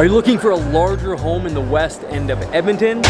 Are you looking for a larger home in the west end of Edmonton?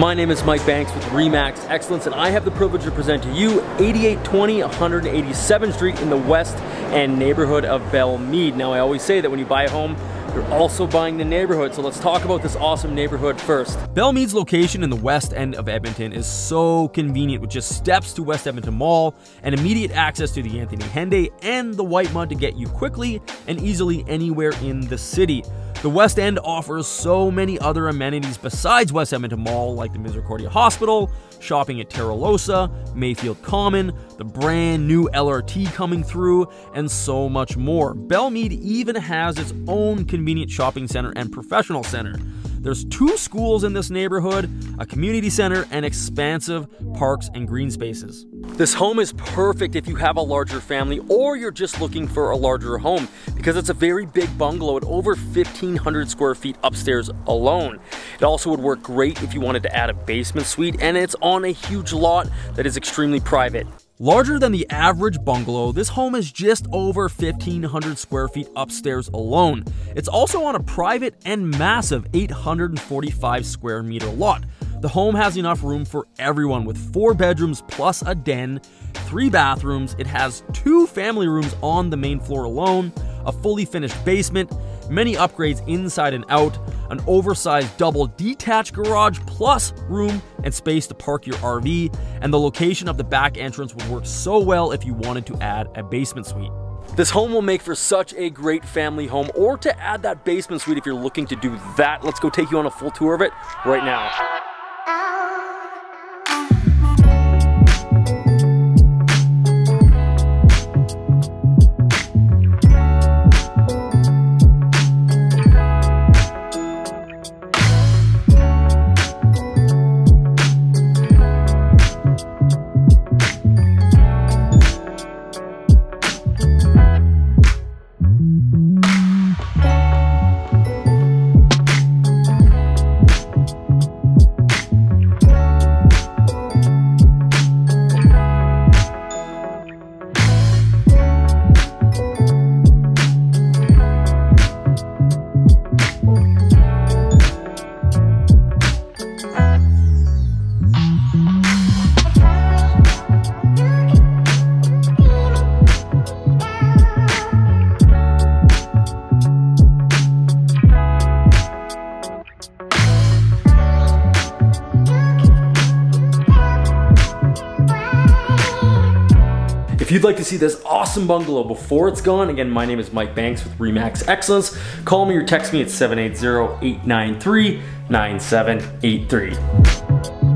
My name is Mike Banks with Remax Excellence and I have the privilege to present to you 8820 187th Street in the West End neighborhood of Belmead. Now I always say that when you buy a home, you're also buying the neighborhood, so let's talk about this awesome neighborhood first. Belmead's location in the west end of Edmonton is so convenient with just steps to West Edmonton Mall and immediate access to the Anthony Henday and the Whitemud to get you quickly and easily anywhere in the city. The West End offers so many other amenities besides West Edmonton Mall, like the Misericordia Hospital, shopping at Terra Losa, Mayfield Common, the brand new LRT coming through, and so much more. Belmead even has its own convenient shopping center and professional center. There's two schools in this neighborhood, a community center, and expansive parks and green spaces. This home is perfect if you have a larger family or you're just looking for a larger home because it's a very big bungalow at over 1,500 square feet upstairs alone. It also would work great if you wanted to add a basement suite and it's on a huge lot that is extremely private. Larger than the average bungalow, this home is just over 1,500 square feet upstairs alone. It's also on a private and massive 845 square meter lot. The home has enough room for everyone with four bedrooms plus a den, three bathrooms, it has two family rooms on the main floor alone, a fully finished basement, many upgrades inside and out, an oversized double detached garage plus room and space to park your RV, and the location of the back entrance would work so well if you wanted to add a basement suite. This home will make for such a great family home or to add that basement suite if you're looking to do that. Let's go take you on a full tour of it right now. If you'd like to see this awesome bungalow before it's gone, again, my name is Mike Banks with Remax Excellence. Call me or text me at 780-893-9783.